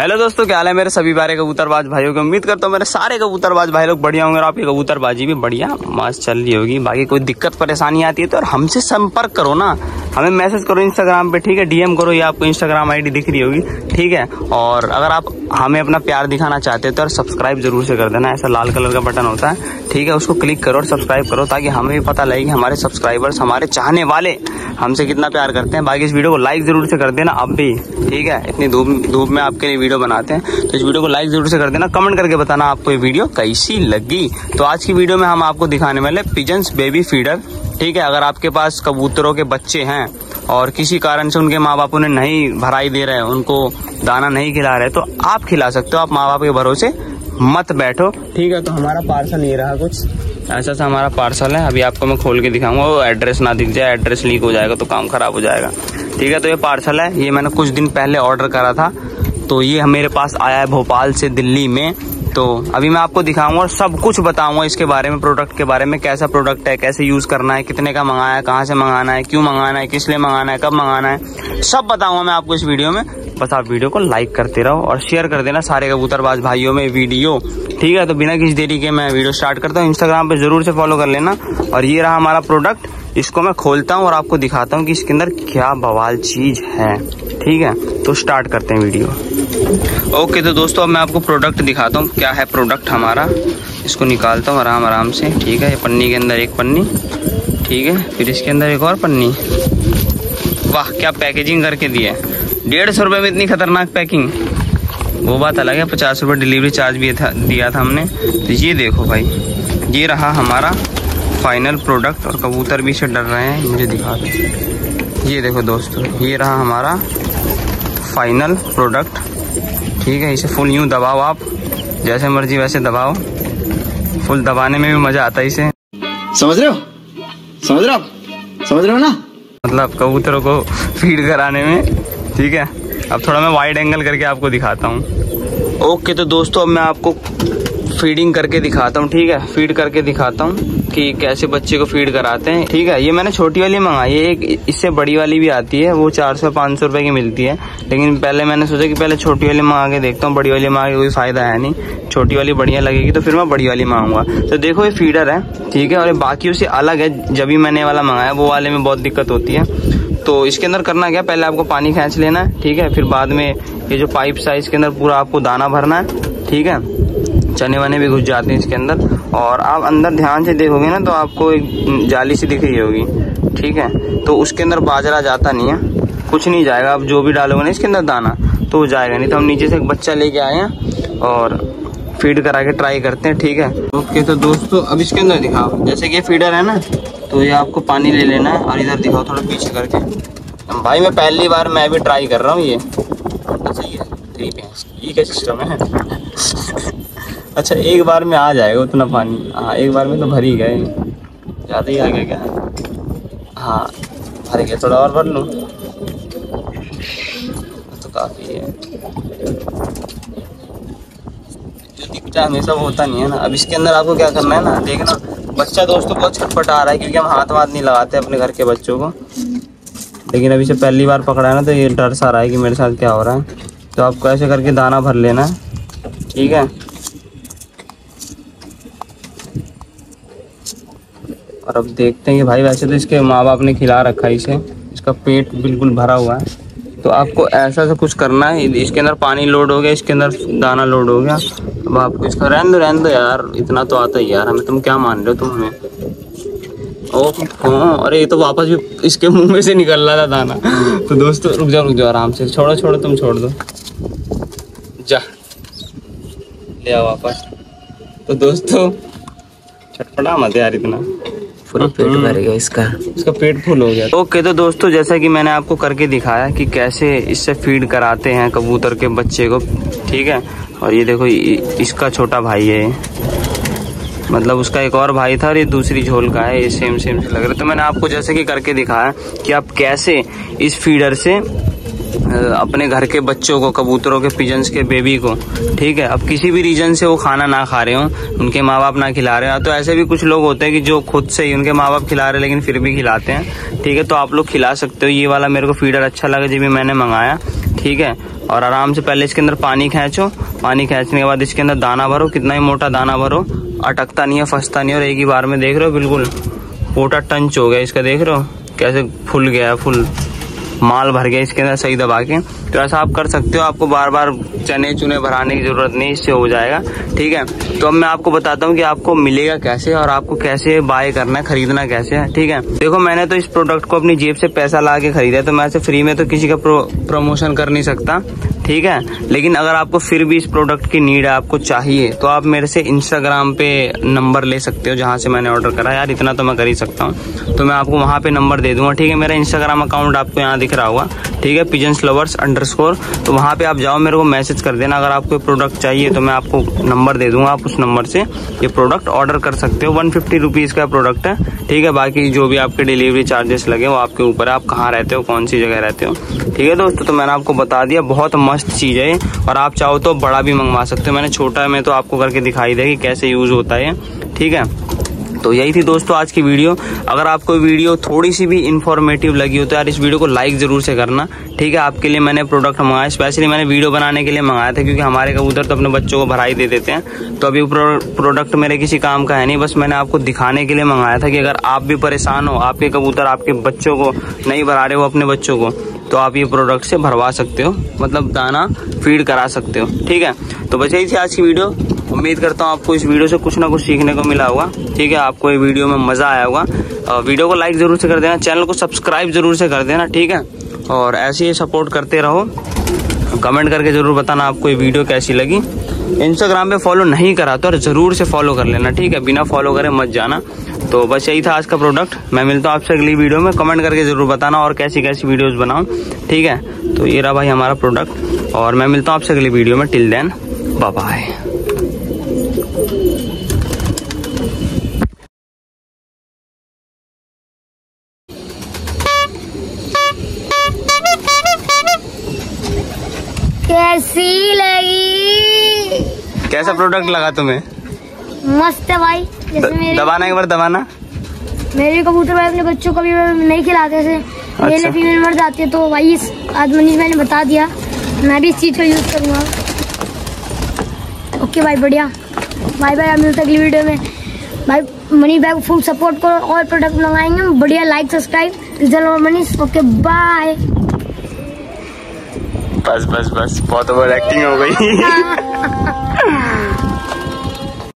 Hello दोस्तों, क्या हाल है मेरे सभी बारे कबूतरबाज भाइयों को? उम्मीद करता हूँ मेरे सारे कबूतरबाज भाई लोग बढ़िया होंगे और आपकी कबूतरबाजी भी बढ़िया मस्त चल रही होगी। बाकी कोई दिक्कत, परेशानी आती है तो और हमसे संपर्क करो ना। हमें मैसेज करो इंस्टाग्राम पे, ठीक है? डीएम करो, या आपको इंस्टाग्राम आईडी दिख रही होगी, ठीक है? और अगर आप हमें अपना प्यार दिखाना चाहते हो तो सब्सक्राइब ज़रूर से कर देना, ऐसा लाल कलर का बटन होता है, ठीक है? उसको क्लिक करो और सब्सक्राइब करो ताकि हमें भी पता लगे कि हमारे सब्सक्राइबर्स हमारे चाहने वाले हमसे कितना प्यार करते हैं। बाकी इस वीडियो को लाइक ज़रूर से कर देना, अब भी, ठीक है? इतनी धूप धूप में आपके लिए वीडियो बनाते हैं तो इस वीडियो को लाइक ज़रूर से कर देना कमेंट करके बताना आपको ये वीडियो कैसी लगी। तो आज की वीडियो में हम आपको दिखाने वाले पिजन्स बेबी फीडर ठीक है? अगर आपके पास कबूतरों के बच्चे हैं और किसी कारण से उनके माँ बाप उन्हें नहीं भराई दे रहे उनको दाना नहीं खिला रहे तो आप खिला सकते हो, आप माँ बाप के भरोसे मत बैठो। ठीक है तो हमारा पार्सल ये रहा कुछ। ऐसा सा हमारा पार्सल है, अभी आपको मैं खोल के दिखाऊँगा, वो एड्रेस ना दिख जाए एड्रेस लीक हो जाएगा तो काम खराब हो जाएगा। ठीक है तो ये पार्सल है, ये मैंने कुछ दिन पहले ऑर्डर करा था तो ये मेरे पास आया है भोपाल से दिल्ली में। तो अभी मैं आपको दिखाऊँगा और सब कुछ बताऊँगा इसके बारे में प्रोडक्ट के बारे में, कैसा प्रोडक्ट है, कैसे यूज़ करना है, कितने का मंगाया है, कहाँ से मंगाना है, क्यों मंगाना है, किस लिए मंगाना है, कब मंगाना है, सब बताऊँगा मैं आपको इस वीडियो में। बस आप वीडियो को लाइक करते रहो और शेयर कर देना सारे कबूतरबाज भाइयों में वीडियो ठीक है तो बिना किसी देरी के मैं वीडियो स्टार्ट करता हूँ। इंस्टाग्राम पे ज़रूर से फॉलो कर लेना। और ये रहा हमारा प्रोडक्ट इसको मैं खोलता हूँ और आपको दिखाता हूँ कि इसके अंदर क्या बवाल चीज़ है। ठीक है तो स्टार्ट करते हैं वीडियो ओके तो दोस्तों, अब मैं आपको प्रोडक्ट दिखाता हूँ, क्या है प्रोडक्ट हमारा। इसको निकालता हूँ आराम आराम से। ठीक है, ये पन्नी के अंदर एक पन्नी। ठीक है, फिर इसके अंदर एक और पन्नी। वाह, क्या पैकेजिंग करके दी है। डेढ़ सौ रुपये में इतनी खतरनाक पैकिंग वो बात अलग है, पचास रुपये डिलीवरी चार्ज भी था, दिया था हमने। तो ये देखो भाई, ये रहा हमारा फाइनल प्रोडक्ट और कबूतर भी से डर रहे हैं, मुझे दिखा दो। ये देखो दोस्तों, ये रहा हमारा फाइनल प्रोडक्ट ठीक है इसे फुल यूँ दबाओ आप। जैसे मर्ज़ी वैसे दबाओ। फुल दबाने में भी मज़ा आता है इसे। समझ रहे हो? समझ रहे हो आप? समझ रहे हो ना? मतलब कबूतरों को फ़ीड कराने में। ठीक है अब थोड़ा मैं वाइड एंगल करके आपको दिखाता हूँ। ओके तो दोस्तों अब मैं आपको फीडिंग करके दिखाता हूँ, ठीक है? फ़ीड करके दिखाता हूँ कि कैसे बच्चे को फ़ीड कराते हैं, ठीक है? ये मैंने छोटी वाली मंगाई है, एक इससे बड़ी वाली भी आती है, वो चार सौ, पाँच सौ रुपये की मिलती है। लेकिन पहले मैंने सोचा कि पहले छोटी वाली मंगा के देखता हूँ, बड़ी वाली मंगा के कोई फ़ायदा है नहीं। छोटी वाली बढ़िया लगेगी तो फिर मैं बड़ी वाली मंगाऊँगा। तो देखो, ये फीडर है, ठीक है? और बाकी उससे अलग है, जब भी मैंने वाला मंगाया, वो वाले में बहुत दिक्कत होती है। तो इसके अंदर करना क्या पहले आपको पानी खींच लेना है, ठीक है? फिर बाद में ये जो पाइप साइज़ के अंदर पूरा आपको दाना भरना है, ठीक है? चने वने भी घुस जाते हैं इसके अंदर। और आप अंदर ध्यान से देखोगे ना तो आपको एक जाली सी दिख रही होगी। ठीक है? तो उसके अंदर बाजरा जाता नहीं है। कुछ नहीं जाएगा। आप जो भी डालोगे ना इसके अंदर दाना तो वो जाएगा नहीं। तो हम नीचे से एक बच्चा लेके आए हैं और फ़ीड करा के ट्राई करते हैं। ठीक है? ओके तो दोस्तों, अब इसके अंदर दिखाओ। जैसे कि फीडर है ना तो ये आपको पानी ले लेना है और इधर दिखाओ थोड़ा पीछे करके। भाई, मैं पहली बार, मैं भी ट्राई कर रहा हूँ ये। अच्छा ये थ्री भैंस ये क्या सिस्टम है? अच्छा एक बार में आ जाएगा उतना पानी। हाँ एक बार में तो भर ही गए। ज़्यादा ही आ गया क्या? हाँ भर गया, थोड़ा और भर लूँ। तो काफ़ी है। जो दिखता हमेशा वो होता नहीं है ना। अब इसके अंदर आपको क्या करना है ना, देखना। बच्चा दोस्तों बहुत छटपट आ रहा है, क्योंकि हम हाथ वाथ नहीं लगाते अपने घर के बच्चों को। लेकिन अभी से पहली बार पकड़ा है ना तो ये डर सा रहा है कि मेरे साथ क्या हो रहा है। तो आपको ऐसे करके दाना भर लेना है? ठीक है? और अब देखते हैं भाई, वैसे तो इसके माँ बाप ने खिला रखा है इसे। इसका पेट बिल्कुल भरा हुआ है। तो आपको ऐसा से कुछ करना है? इसके अंदर पानी लोड हो गया, इसके अंदर दाना लोड हो गया। अब आपको इसका रहन दो रहन दो यार। इतना तो आता ही यार। हमें तुम क्या मान रहे हो तुम हमें ओह हाँ अरे ये तो वापस भी इसके मुँह में से निकल रहा था दाना। तो दोस्तों, रुक जाओ रुक जाओ आराम से। छोड़ो छोड़ो, तुम छोड़ दो। जा। ले आओ वापस। तो दोस्तों छटपटा मत यार इतना। पूरा पेट भर गया इसका। इसका पेट फुल हो गया। ओके तो दोस्तों जैसा कि मैंने आपको करके दिखाया कि कैसे इससे फ़ीड कराते हैं कबूतर के बच्चे को ठीक है? और ये देखो इसका छोटा भाई है मतलब उसका एक और भाई था और ये दूसरी झोल का है ये सेम सेम से लग रहा है। तो मैंने आपको जैसे कि करके दिखाया कि आप कैसे इस फीडर से अपने घर के बच्चों को, कबूतरों के पिजन्स के बेबी को, ठीक है? अब किसी भी रीजन से वो खाना ना खा रहे हो, उनके माँ बाप ना खिला रहे हो तो ऐसे भी कुछ लोग होते हैं कि जो खुद से ही उनके माँ बाप खिला रहे हैं, लेकिन फिर भी खिलाते हैं, ठीक है? तो आप लोग खिला सकते हो। ये वाला मेरे को फीडर अच्छा लगा जब भी मैंने मंगाया, ठीक है? और आराम से पहले इसके अंदर पानी खींचो। पानी खींचने के बाद इसके अंदर दाना भरो, कितना ही मोटा दाना भरो, अटकता नहीं है, फंसता नहीं है, और एक ही बार में देख रहे हो, बिल्कुल, पोटा टंच हो गया इसका, देख रहे हो? कैसे फुल गया, फुल। माल भर गया इसके अंदर सही दबा के। तो ऐसा आप कर सकते हो आपको बार बार चने चुने भराने की ज़रूरत नहीं इससे हो जाएगा ठीक है? तो अब मैं आपको बताता हूँ कि आपको मिलेगा कैसे और आपको कैसे बाय करना है खरीदना कैसे है ठीक है? देखो मैंने तो इस प्रोडक्ट को अपनी जेब से पैसा ला के खरीदा तो मैं ऐसे फ्री में तो किसी का प्रो, प्रमोशन कर नहीं सकता। ठीक है? लेकिन अगर आपको फिर भी इस प्रोडक्ट की नीड है, आपको चाहिए तो आप मेरे से इंस्टाग्राम पे नंबर ले सकते हो जहाँ से मैंने ऑर्डर करा। यार, इतना तो मैं कर ही सकता हूँ। तो मैं आपको वहाँ पे नंबर दे दूँगा, ठीक है? मेरा इंस्टाग्राम अकाउंट आपको यहाँ दिख रहा होगा, ठीक है? पिजन्स लवर्स अंडर तो वहाँ पे आप जाओ, मेरे को मैसेज कर देना। अगर आपको प्रोडक्ट चाहिए तो मैं आपको नंबर दे दूँगा। आप उस नंबर से ये प्रोडक्ट ऑर्डर कर सकते हो। वन फिफ्टी रुपीज़ का प्रोडक्ट है, ठीक है? बाकी जो भी आपके डिलीवरी चार्जेस लगे वो आपके ऊपर है। आप कहाँ रहते हो, कौन सी जगह रहते हो, ठीक है दोस्तों? तो मैंने आपको बता दिया, बहुत मस्त चीज़ है और आप चाहो तो बड़ा भी मंगवा सकते हो। मैंने छोटा में तो आपको करके दिखाई दे कि कैसे यूज़ होता है ठीक है? तो यही थी दोस्तों आज की वीडियो। अगर आपको वीडियो थोड़ी सी भी इन्फॉर्मेटिव लगी हो तो यार इस वीडियो को लाइक ज़रूर से करना। ठीक है? आपके लिए मैंने प्रोडक्ट मंगाया। स्पेशली मैंने वीडियो बनाने के लिए मंगाया था क्योंकि हमारे कबूतर तो अपने बच्चों को भराई दे देते हैं। तो अभी प्रोडक्ट मेरे किसी काम का है नहीं। बस मैंने आपको दिखाने के लिए मंगाया था कि अगर आप भी परेशान हो, आपके कबूतर आपके बच्चों को नहीं भरा रहे हो अपने बच्चों को तो आप ये प्रोडक्ट से भरवा सकते हो। मतलब दाना फ़ीड करा सकते हो। ठीक है? तो बस यही थी आज की वीडियो उम्मीद करता हूँ आपको इस वीडियो से कुछ ना कुछ सीखने को मिला होगा। ठीक है? आपको ये वीडियो में मज़ा आया होगा। वीडियो को लाइक ज़रूर से कर देना। चैनल को सब्सक्राइब ज़रूर से कर देना। ठीक है? और ऐसे ही सपोर्ट करते रहो। कमेंट करके ज़रूर बताना आपको ये वीडियो कैसी लगी। इंस्टाग्राम पे फॉलो नहीं करा तो ज़रूर से फॉलो कर लेना, ठीक है? बिना फॉलो करे मत जाना। तो बस यही था आज का प्रोडक्ट मैं मिलता हूँ आपसे अगली वीडियो में। कमेंट करके ज़रूर बताना और कैसी कैसी वीडियोज़ बनाऊँ, ठीक है? तो ये रहा भाई हमारा प्रोडक्ट और मैं मिलता हूँ आपसे अगली वीडियो में। टिल देन बाय कैसा प्रोडक्ट लगा तुम्हें? मस्त है भाई। मेरे दबाना एक बार दबाना। मेरे कबूतर भाई अपने बच्चों को भी नहीं खिलाते थे अच्छा। फीमेल मर जाते तो भाई इस आज मनीष मैंने बता दिया। मैं भी इस चीज़ का यूज़ करूँगा। ओके भाई बढ़िया। बाय बाय मिलते अगली वीडियो में। भाई मनीष भाई को फुल सपोर्ट करो और प्रोडक्ट मंगाएँगे बढ़िया लाइक सब्सक्राइब रिज़ल्ट और मनीष। ओके बाय बस बस बस बहुत ओवर एक्टिंग हो गई।